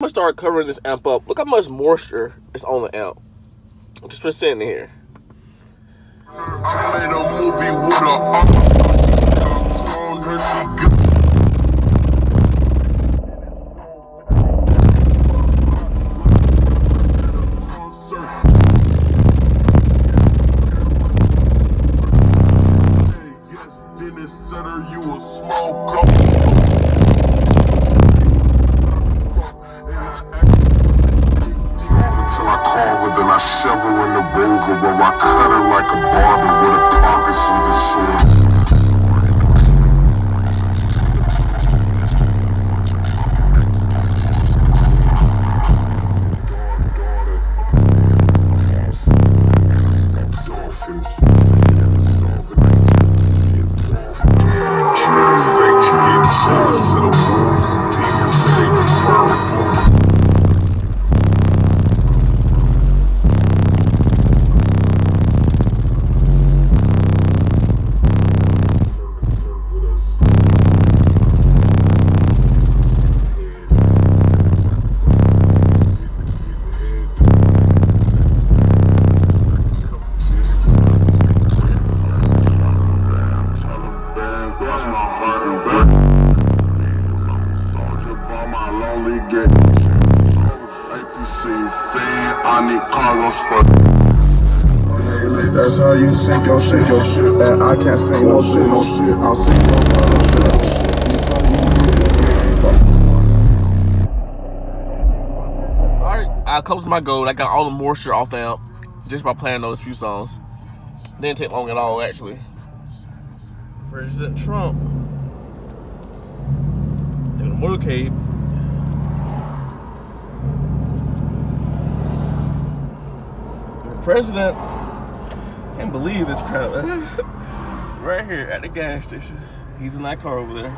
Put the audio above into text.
I'm gonna start covering this amp up. Look how much moisture is on the amp. Just for sitting here. Until I shove in the rover where I cut her like a barber with a Parkinson's disorder. My lonely gate. APC fan, I need Carlos for. That's how you sink your shit, your shit. And I can't sing no shit, no shit. I'll sing no shit. Alright, I accomplished my goal. I got all the moisture off the amp just by playing those few songs. Didn't take long at all, actually. President Trump in the motorcade. President can't believe this crap. right here at the gas station. He's in that car over there.